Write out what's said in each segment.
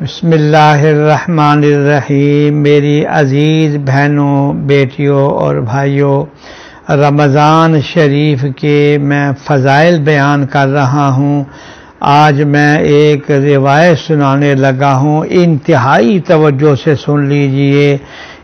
بسم اللہ الرحمن الرحیم۔ میری عزیز بہنوں، بیٹیوں اور بھائیوں، رمضان شریف کے میں فضائل بیان کر رہا ہوں۔ آج میں ایک روایت سنانے لگا ہوں۔ انتہائی توجہ سے سن لیجیے۔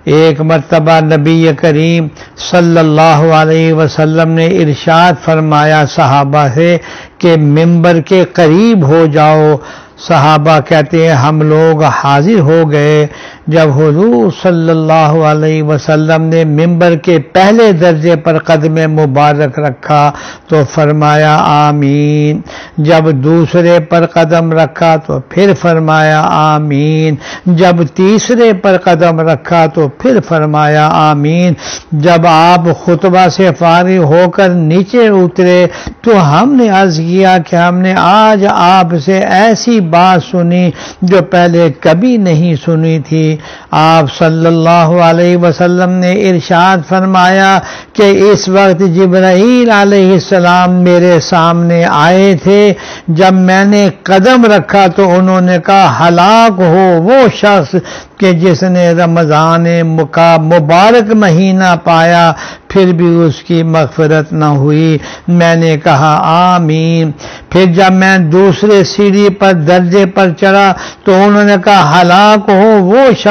ایک مرتبہ نبی کریم صلی اللہ علیہ وسلم نے ارشاد فرمایا، صحابہ سے کہ ممبر کے قریب ہو جاؤ۔ صحابہ کہتے ہیں ہم لوگ حاضر ہو گئے جب حضور صلی اللہ علیہ وسلم نے ممبر کے پہلے درجے پر قدم مبارک رکھا تو فرمایا آمین۔ جب دوسرے پر قدم رکھا تو پھر فرمایا آمین۔ جب تیسرے پر قدم رکھا تو پھر فرمایا آمین۔ جب آپ خطبہ سے فارغ ہو کر نیچے اترے تو ہم نے عرض کیا کہ ہم نے آج آپ سے ایسی بات سنی جو پہلے کبھی نہیں سنی تھی۔ آپ صلی اللہ علیہ وسلم نے ارشاد فرمایا کہ اس وقت جبرائیل علیہ السلام میرے سامنے آئے تھے۔ جب میں نے قدم رکھا تو انہوں نے کہا، ہلاک ہو وہ شخص کہ جس نے رمضان مکا، مبارک مہینہ پایا، پھر بھی اس کی مغفرت نہ ہوئی۔ میں نے کہا، آمین۔ پھر جب میں دوسرے سیڑھی پر درجے پر چڑھا تو انہوں نے کہا، ہلاک ہو وہ شخص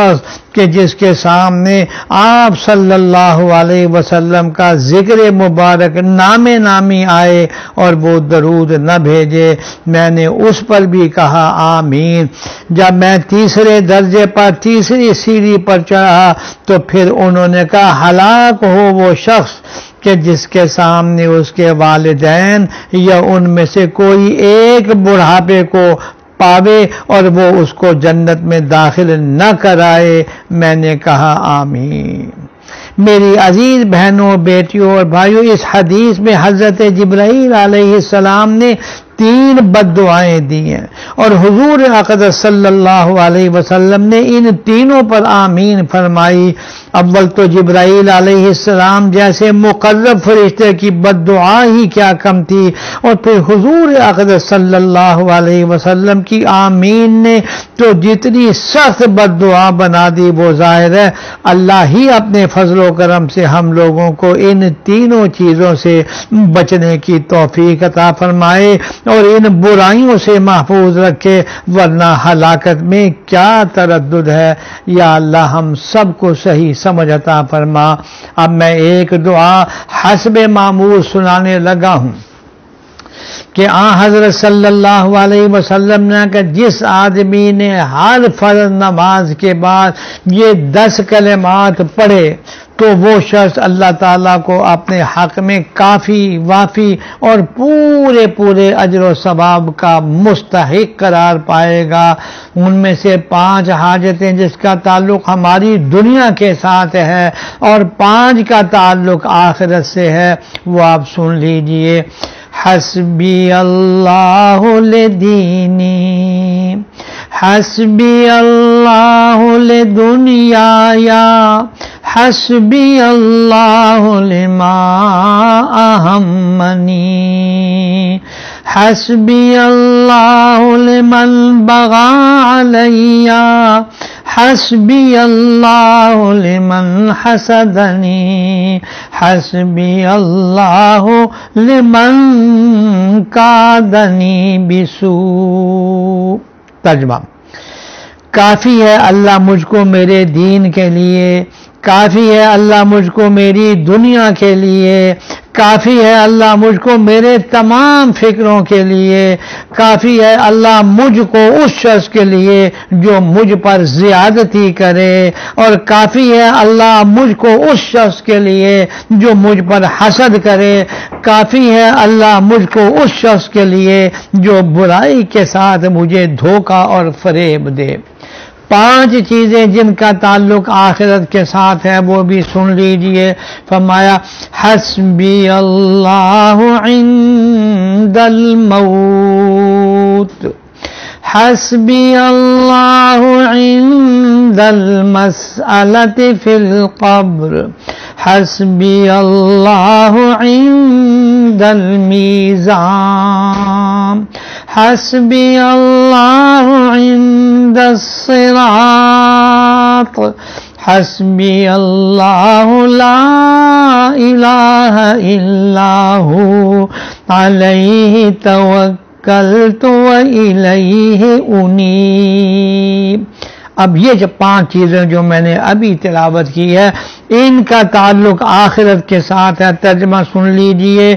کہ جس کے سامنے آپ صلی اللہ علیہ وسلم کا ذکر مبارک نام نامی آئے اور وہ درود نہ بھیجے، میں نے اس پر بھی کہا آمین۔ جب میں تیسرے درجے پر، تیسری سیڑھی پر چڑھا تو پھر انہوں نے کہا، ہلاک ہو وہ شخص کہ جس کے سامنے اس کے والدین یا ان میں سے کوئی ایک بڑھاپے کو پاوے اور وہ اس کو جنت میں داخل نہ کرائے میں نے کہا آمین۔ میری عزیز بہنوں، بیٹیوں اور بھائیوں، اس حدیث میں حضرت جبرائیل علیہ السلام نے تین بد دعائیں دی ہیں۔ اور حضور اقدر صلی اللہ علیہ وسلم نے ان تینوں پر آمین فرمائی۔ اول تو جبرائیل علیہ السلام جیسے مقرب فرشتے کی بد دعا ہی کیا کم تھی۔ اور پھر حضور اقدر صلی اللہ علیہ وسلم کی آمین نے تو جتنی سخت بد دعا بنا دی، وہ ظاہر ہے، اللہ ہی اپنے فضل و کرم سے ہم لوگوں کو ان تینوں چیزوں سے بچنے کی توفیق عطا فرمائے۔ اور ان برائیوں سے محفوظ رکھے، ورنہ ہلاکت میں کیا تردد ہے؟ یا اللہ ہم سب کو صحیح سمجھ عطا فرما۔ اب میں ایک دعا حسب معمول سنانے لگا ہوں کہ آ حضرت صلی اللہ علیہ وسلم نے کہ جس آدمی نے ہر فرض نماز کے بعد یہ دس کلمات پڑھے تو وہ شخص اللہ تعالیٰ کو اپنے حق میں کافی وافی اور پورے پورے اجر و ثواب کا مستحق قرار پائے گا۔ ان میں سے پانچ حاجتیں جس کا تعلق ہماری دنیا کے ساتھ ہے اور پانچ کا تعلق آخرت سے ہے۔ وہ آپ سن لیجیے۔ حسبی اللہ لدینی۔ حسبي الله لدنيايا حسبي الله لما أهمني حسبي الله لمن بغى علي حسبي الله لمن حسدني حسبي الله لمن كادني بسوء. ترجمہ۔ کافی ہے اللہ مجھ کو میرے دین کے لیے، کافی ہے اللہ مجھ کو میری دنیا کے لیے کافی ہے اللہ مجھ کو میرے تمام فکروں کے لیے، کافی ہے اللہ مجھ کو اس شخص کے لیے جو مجھ پر زیادتی کرے، اور کافی ہے اللہ مجھ کو اس شخص کے لیے جو مجھ پر حسد کرے۔ کافی ہے اللہ مجھ کو اس شخص کے لیے جو برائی کے ساتھ مجھے دھوکہ اور فریب دے۔ پانچ چیزیں جن کا تعلق آخرت کے ساتھ ہے، وہ بھی سن لیجیے۔ فرمایا، حسبی اللہ عند الموت۔ حسبی اللہ عند المسألة فی القبر۔ حسبي الله عند الميزان. حسبي الله عند الصراط. حسبي الله لا إله إلا هو. عليه توكلت وإليه أنيب. اب یہ جو پانچ چیزیں جو میں نے ابھی تلاوت کی ہے ان کا تعلق آخرت کے ساتھ ہے۔ ترجمہ سن لیجیے۔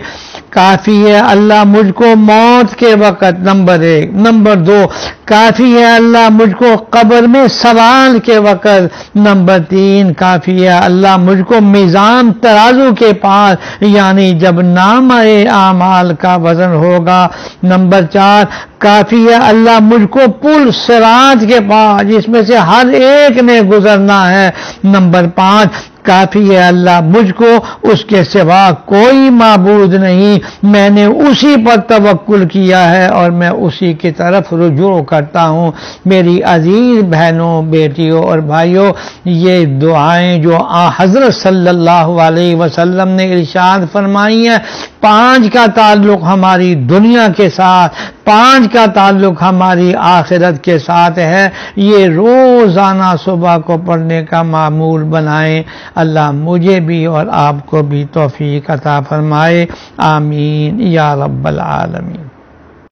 کافی ہے۔ اللہ مجھ کو موت کے وقت نمبر ایک، نمبر دو، کافی ہے۔ اللہ مجھ کو قبر میں سوال کے وقت نمبر تین، کافی ہے۔ اللہ مجھ کو میزان ترازو کے پاس یعنی جب نام اعمال کا وزن ہوگا۔ نمبر چار، کافی ہے۔ اللہ مجھ کو پل سراج کے پاس جس میں سے ہر ایک نے گزرنا ہے۔ نمبر پانچ کافی ہے اللہ، مجھ کو اس کے سوا کوئی معبود نہیں۔ میں نے اسی پر توکل کیا ہے اور میں اسی کی طرف رجوع کرتا ہوں۔ میری عزیز بہنوں، بیٹیوں اور بھائیوں، یہ دعائیں جو حضرت صلی اللہ علیہ وسلم نے ارشاد فرمائی ہیں پانچ کا تعلق ہماری دنیا کے ساتھ، پانچ کا تعلق ہماری آخرت کے ساتھ ہے۔ یہ روزانہ صبح کو پڑھنے کا معمول بنائیں۔ اللہ مجھے بھی اور آپ کو بھی توفیق عطا فرمائے۔ آمین۔ یا رب العالمین۔